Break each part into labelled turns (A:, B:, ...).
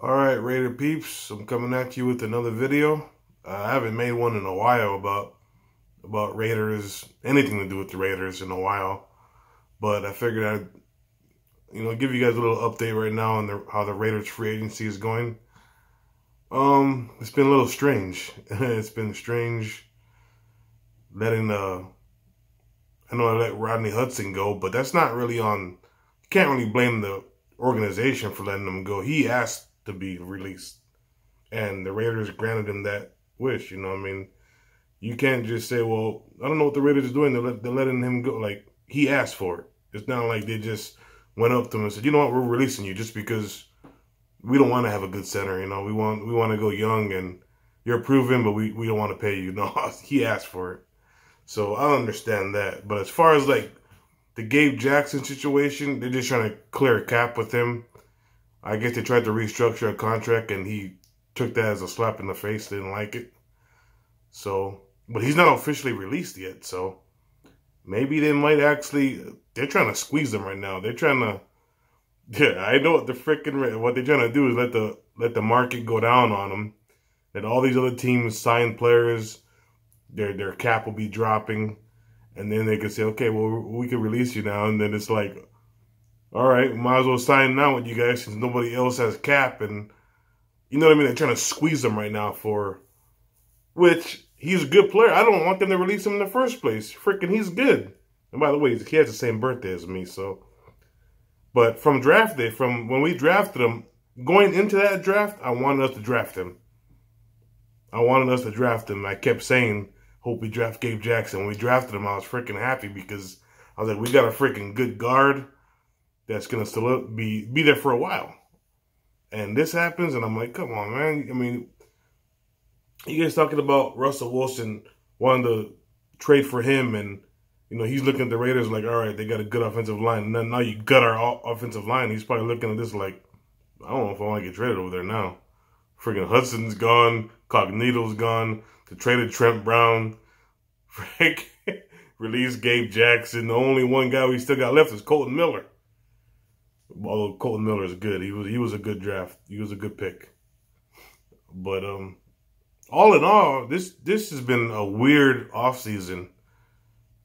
A: All right, Raider peeps, I'm coming at you with another video. Uh, I haven't made one in a while about about Raiders, anything to do with the Raiders in a while, but I figured I'd you know give you guys a little update right now on the, how the Raiders free agency is going. Um, it's been a little strange. it's been strange letting uh I know I let Rodney Hudson go, but that's not really on. You can't really blame the organization for letting him go. He asked to be released. And the Raiders granted him that wish, you know I mean? You can't just say, well, I don't know what the Raiders are doing. They're, they're letting him go. Like, he asked for it. It's not like they just went up to him and said, you know what, we're releasing you just because we don't want to have a good center, you know? We want we want to go young and you're proven, but we, we don't want to pay you. No, he asked for it. So I understand that. But as far as like the Gabe Jackson situation, they're just trying to clear a cap with him. I guess they tried to restructure a contract and he took that as a slap in the face, didn't like it. So, but he's not officially released yet, so maybe they might actually, they're trying to squeeze him right now. They're trying to, yeah, I know what the freaking, what they're trying to do is let the, let the market go down on them. That all these other teams sign players, their, their cap will be dropping. And then they can say, okay, well, we can release you now. And then it's like, all right, might as well sign now with you guys since nobody else has cap. And you know what I mean? They're trying to squeeze him right now for, which he's a good player. I don't want them to release him in the first place. Freaking, he's good. And by the way, he has the same birthday as me, so. But from draft day, from when we drafted him, going into that draft, I wanted us to draft him. I wanted us to draft him. I kept saying, hope we draft Gabe Jackson. When we drafted him, I was freaking happy because I was like, we got a freaking good guard that's going to still be, be there for a while. And this happens, and I'm like, come on, man. I mean, you guys talking about Russell Wilson wanting to trade for him, and, you know, he's looking at the Raiders like, all right, they got a good offensive line. And then now you got our offensive line. He's probably looking at this like, I don't know if I want to get traded over there now. Freaking Hudson's gone. Cognito's gone. They traded Trent Brown. Frank released Gabe Jackson. The only one guy we still got left is Kolton Miller although Kolton Miller is good, he was he was a good draft. He was a good pick. But um, all in all, this this has been a weird offseason.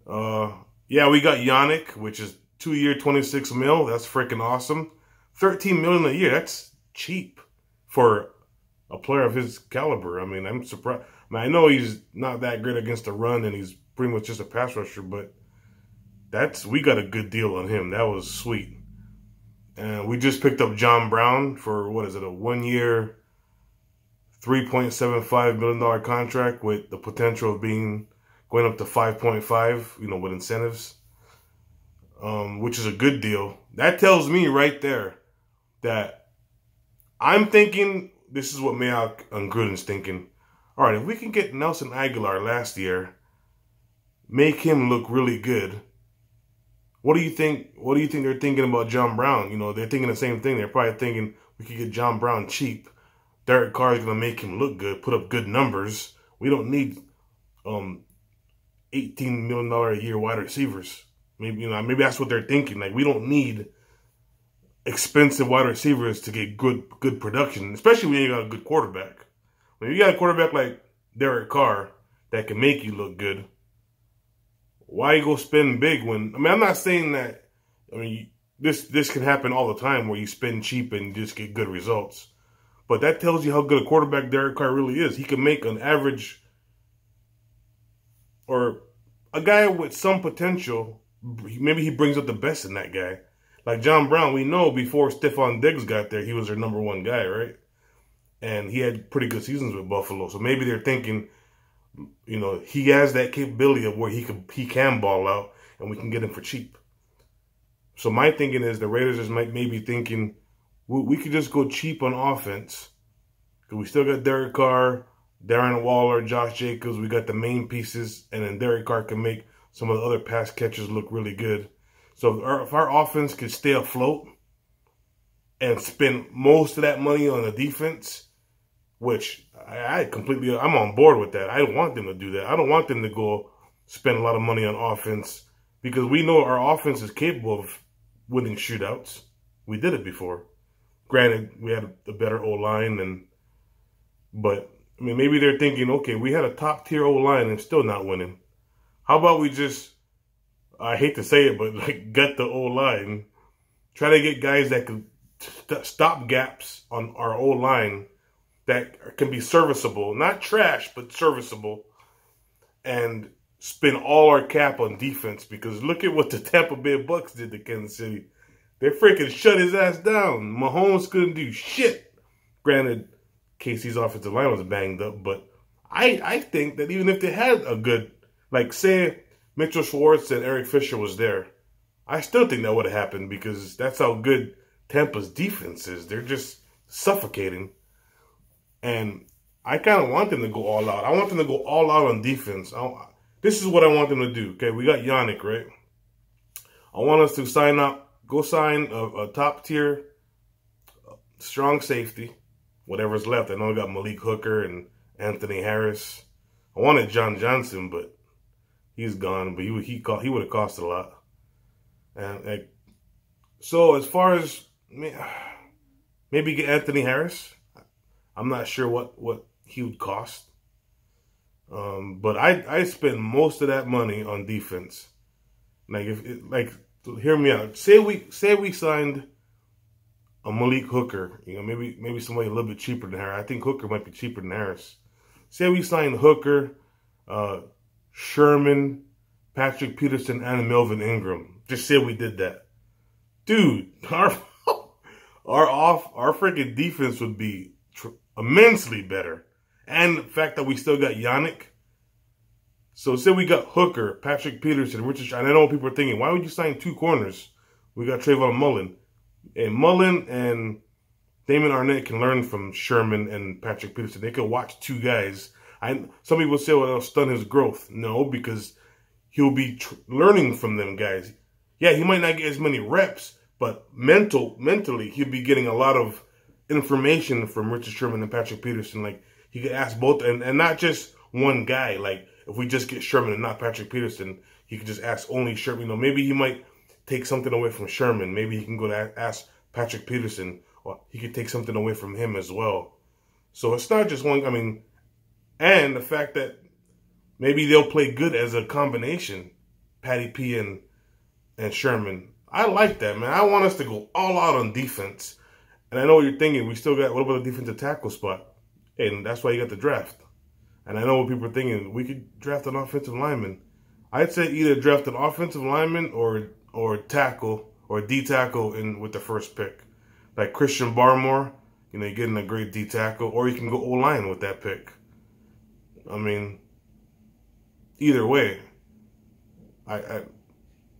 A: Uh, yeah, we got Yannick, which is two year, twenty six mil. That's freaking awesome. Thirteen million a year. That's cheap for a player of his caliber. I mean, I'm surprised. I, mean, I know he's not that great against the run, and he's pretty much just a pass rusher, but that's we got a good deal on him. That was sweet. And we just picked up John Brown for, what is it, a one-year, $3.75 million contract with the potential of being going up to 5.5, you know, with incentives, um, which is a good deal. That tells me right there that I'm thinking, this is what Mayock and Gruden's thinking. All right, if we can get Nelson Agholor last year, make him look really good – what do you think? What do you think they're thinking about John Brown? You know, they're thinking the same thing. They're probably thinking we could get John Brown cheap. Derek Carr is going to make him look good, put up good numbers. We don't need um, eighteen million dollar a year wide receivers. Maybe you know, maybe that's what they're thinking. Like we don't need expensive wide receivers to get good good production, especially when you got a good quarterback. When you got a quarterback like Derek Carr that can make you look good, why you go spend big when, I mean, I'm not saying that, I mean, this, this can happen all the time where you spend cheap and just get good results. But that tells you how good a quarterback Derek Carr really is. He can make an average or a guy with some potential. Maybe he brings up the best in that guy. Like John Brown, we know before Stefon Diggs got there, he was their number one guy, right? And he had pretty good seasons with Buffalo. So maybe they're thinking you know, he has that capability of where he can he can ball out and we can get him for cheap. So my thinking is the Raiders just might maybe thinking we, we could just go cheap on offense. Cause we still got Derek Carr, Darren Waller, Josh Jacobs. We got the main pieces, and then Derek Carr can make some of the other pass catches look really good. So if our, if our offense could stay afloat and spend most of that money on the defense, which I, completely, I'm on board with that. I don't want them to do that. I don't want them to go spend a lot of money on offense because we know our offense is capable of winning shootouts. We did it before. Granted, we had a better O line, and but I mean, maybe they're thinking, okay, we had a top tier O line and still not winning. How about we just, I hate to say it, but like gut the O line, try to get guys that can stop gaps on our O line that can be serviceable, not trash, but serviceable, and spend all our cap on defense. Because look at what the Tampa Bay Bucks did to Kansas City. They freaking shut his ass down. Mahomes couldn't do shit. Granted, KC's offensive line was banged up, but I I think that even if they had a good, like say Mitchell Schwartz and Eric Fisher was there, I still think that would have happened because that's how good Tampa's defense is. They're just suffocating. And I kind of want them to go all out. I want them to go all out on defense. I, this is what I want them to do. Okay, we got Yannick, right? I want us to sign up, go sign a, a top tier, uh, strong safety whatever's left. I know we got Malik Hooker and Anthony Harris. I wanted John Johnson, but he's gone. But he he he would have cost a lot. And like, so as far as maybe get Anthony Harris, I'm not sure what what he would cost. Um, but I I spend most of that money on defense. Like if it, like hear me out. Say we say we signed a Malik Hooker, you know, maybe maybe somebody a little bit cheaper than Harris. I think Hooker might be cheaper than Harris. Say we signed Hooker, uh, Sherman, Patrick Peterson, and Melvin Ingram. Just say we did that, dude. Our our off our freaking defense would be immensely better, and the fact that we still got Yannick. So say we got Hooker, Patrick Peterson, Richard. I know people are thinking. Why would you sign two corners? We got Trayvon Mullen. And Mullen and Damon Arnette can learn from Sherman and Patrick Peterson. They can watch two guys. I some people say, well, it'll stun his growth. No, because he'll be learning from them guys. Yeah, he might not get as many reps, but mental, mentally, he'll be getting a lot of information from Richard Sherman and Patrick Peterson. Like he could ask both, and, and not just one guy. Like if we just get Sherman and not Patrick Peterson, he could just ask only Sherman. You know, maybe he might take something away from Sherman. Maybe he can go to ask Patrick Peterson, or he could take something away from him as well. So it's not just one. I mean, and the fact that maybe they'll play good as a combination, Patty P and and Sherman. I like that, man. I want us to go all out on defense. And I know what you're thinking. We still got what about the defensive tackle spot? And that's why you got the draft. And I know what people are thinking. We could draft an offensive lineman. I'd say either draft an offensive lineman or or tackle or D tackle in with the first pick. Like Christian Barmore, you know, you're getting a great D tackle, or you can go O line with that pick. I mean, either way, I, I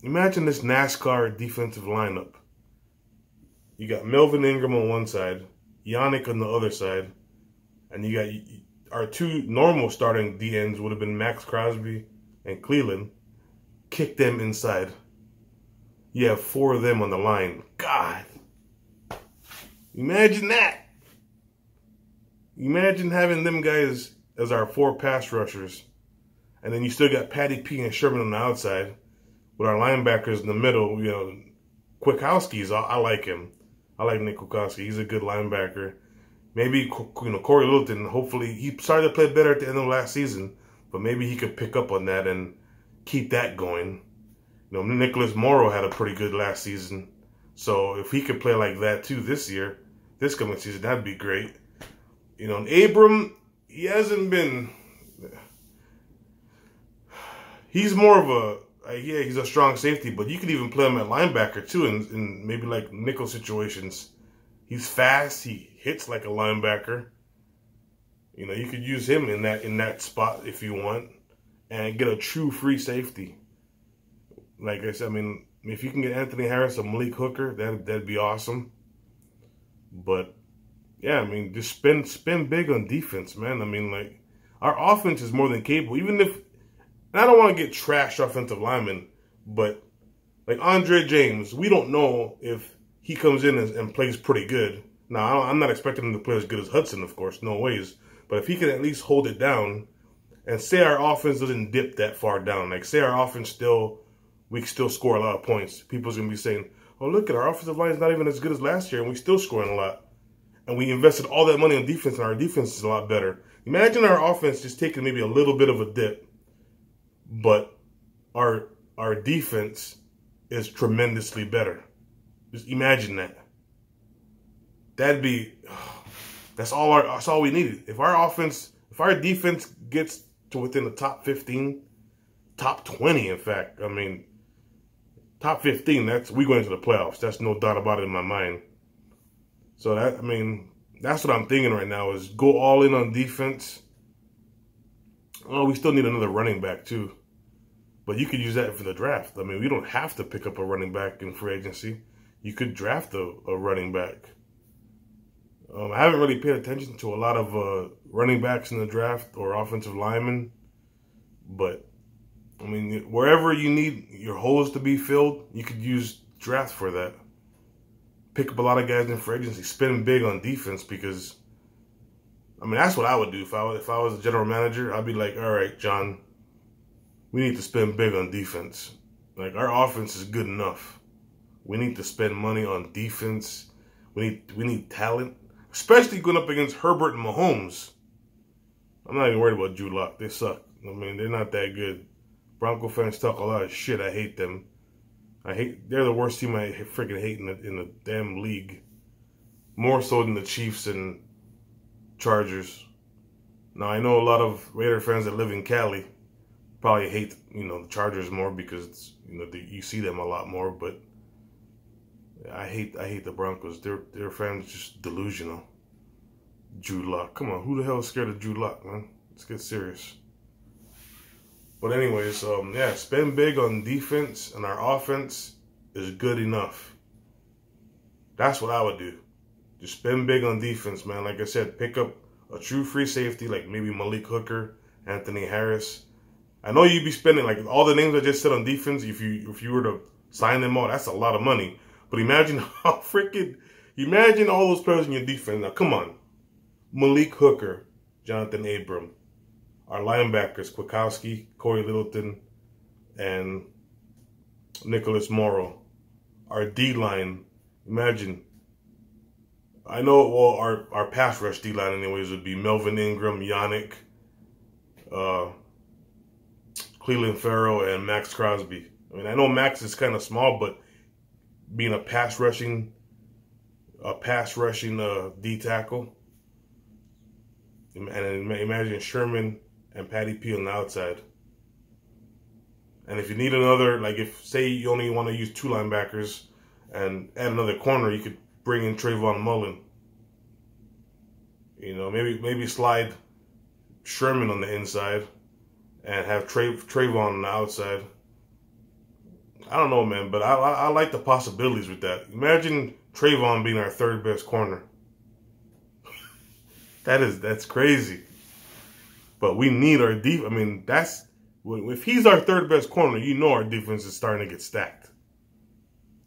A: imagine this NASCAR defensive lineup. You got Melvin Ingram on one side, Yannick on the other side, and you got our two normal starting DNs would have been Maxx Crosby and Clelin. Kick them inside. You have four of them on the line. God. Imagine that. Imagine having them guys as our four pass rushers. And then you still got Patty P and Sherman on the outside with our linebackers in the middle. You know, Kwiatkoski's, I, I like him. I like Nick Kwiatkoski. He's a good linebacker. Maybe, you know, Cory Littleton, hopefully, he started to play better at the end of last season, but maybe he could pick up on that and keep that going. You know, Nicholas Morrow had a pretty good last season. So if he could play like that too this year, this coming season, that'd be great. You know, and Abram, he hasn't been. He's more of a yeah, he's a strong safety, but you could even play him at linebacker too, in, in maybe like nickel situations. He's fast. He hits like a linebacker. You know, you could use him in that in that spot if you want, and get a true free safety like I said, I mean, if you can get Anthony Harris or Malik Hooker, that that'd be awesome. But yeah, I mean, just spend spend big on defense, man. I mean, like our offense is more than capable. Even if, and I don't want to get trash offensive linemen, but like Andre James, we don't know if he comes in and, and plays pretty good. Now, I'm not expecting him to play as good as Hudson, of course, no ways. But if he can at least hold it down, and say our offense doesn't dip that far down, like say our offense still we still score a lot of points. People's gonna be saying, Oh, look at our offensive line is not even as good as last year, and we still scoring a lot. And we invested all that money on defense, and our defense is a lot better. Imagine our offense just taking maybe a little bit of a dip, but our our defense is tremendously better. Just imagine that. That'd be that's all our that's all we needed. If our offense, if our defense gets to within the top 15, top 20 in fact, I mean top 15, that's we going into the playoffs. That's no doubt about it in my mind. So that I mean, that's what I'm thinking right now is go all in on defense. Oh, we still need another running back too. But you could use that for the draft. I mean, we don't have to pick up a running back in free agency. You could draft a, a running back. Um, I haven't really paid attention to a lot of uh, running backs in the draft or offensive linemen, but I mean, wherever you need your holes to be filled, you could use draft for that. Pick up a lot of guys in free agency, spend big on defense because, I mean, that's what I would do if I if I was a general manager. I'd be like, all right, John, we need to spend big on defense. Like our offense is good enough. We need to spend money on defense. We need we need talent especially going up against Herbert and Mahomes. I'm not even worried about Drew Lock. They suck. I mean, they're not that good. Bronco fans talk a lot of shit. I hate them. I hate. They're the worst team I freaking hate in the in the damn league. More so than the Chiefs and Chargers. Now I know a lot of Raider fans that live in Cali probably hate you know the Chargers more because you know the, you see them a lot more, but I hate I hate the Broncos. Their their fans just delusional. Drew Lock. Come on, who the hell is scared of Drew Lock, man? Let's get serious. But anyways, um, yeah, spend big on defense and our offense is good enough. That's what I would do. Just spend big on defense, man. Like I said, pick up a true free safety like maybe Malik Hooker, Anthony Harris. I know you'd be spending like all the names I just said on defense. If you if you were to sign them all, that's a lot of money. But imagine how freaking, imagine all those players in your defense. Now, come on. Malik Hooker, Johnathan Abram, our linebackers, Kwiatkoski, Cory Littleton, and Nicholas Morrow. Our D-line, imagine. I know, well, our, our pass rush D-line anyways would be Melvin Ingram, Yannick, uh, Clelin Ferrell, and Maxx Crosby. I mean, I know Maxx is kind of small, but being a pass rushing, a pass rushing uh, D tackle. And imagine Sherman and Patty P on the outside. And if you need another, like if say you only want to use two linebackers and add another corner, you could bring in Trayvon Mullen. You know, maybe maybe slide Sherman on the inside and have Tra- Trayvon on the outside. I don't know, man, but I, I, I like the possibilities with that. Imagine Trayvon being our third best corner. that is that's crazy. But we need our deep. I mean, that's if he's our third best corner, you know our defense is starting to get stacked.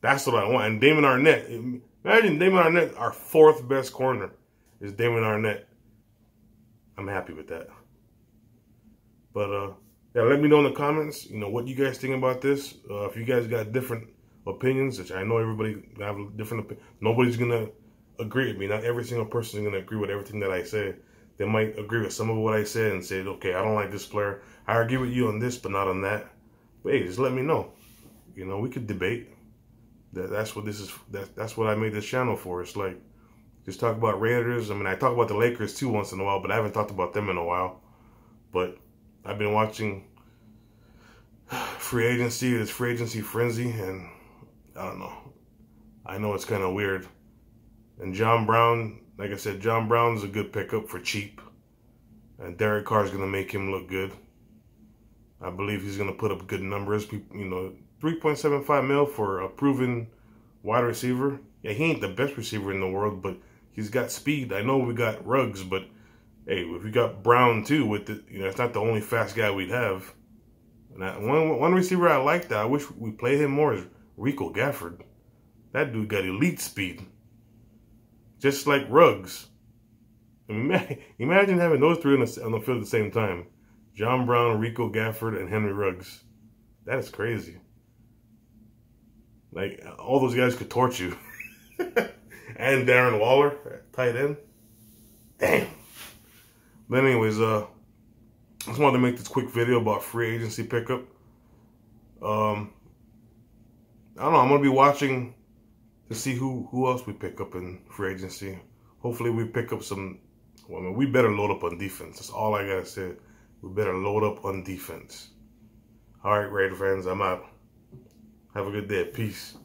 A: That's what I want. And Damon Arnette, imagine Damon Arnette, our fourth best corner, is Damon Arnette. I'm happy with that. But uh yeah, let me know in the comments, you know, what you guys think about this. Uh, if you guys got different opinions, which I know everybody have different. Nobody's going to agree with me. Not every single person is going to agree with everything that I say. They might agree with some of what I said and say, okay, I don't like this player. I agree with you on this, but not on that. But hey, just let me know. You know, we could debate. That, that's what this is. That, that's what I made this channel for. It's like, just talk about Raiders. I mean, I talk about the Lakers too once in a while, but I haven't talked about them in a while. But I've been watching free agency, this free agency frenzy, and I don't know. I know it's kind of weird. And John Brown, like I said, John Brown's a good pickup for cheap. And Derek Carr's going to make him look good. I believe he's going to put up good numbers. You know, 3.75 mil for a proven wide receiver. Yeah, he ain't the best receiver in the world, but he's got speed. I know we got Ruggs, but hey, if we got Brown too with it, you know, it's not the only fast guy we'd have. And I, one one receiver I like that I wish we played him more is Rico Gafford. That dude got elite speed, just like Ruggs. Imagine having those three on the, on the field at the same time: John Brown, Rico Gafford, and Henry Ruggs. That is crazy. Like all those guys could torch you. and Darren Waller, tight end. Damn. But anyways, uh, I just wanted to make this quick video about free agency pickup. Um, I don't know. I'm gonna be watching to see who who else we pick up in free agency. Hopefully, we pick up some. Well, I mean, we better load up on defense. That's all I gotta say. We better load up on defense. All right, Raider fans, I'm out. Have a good day. Peace.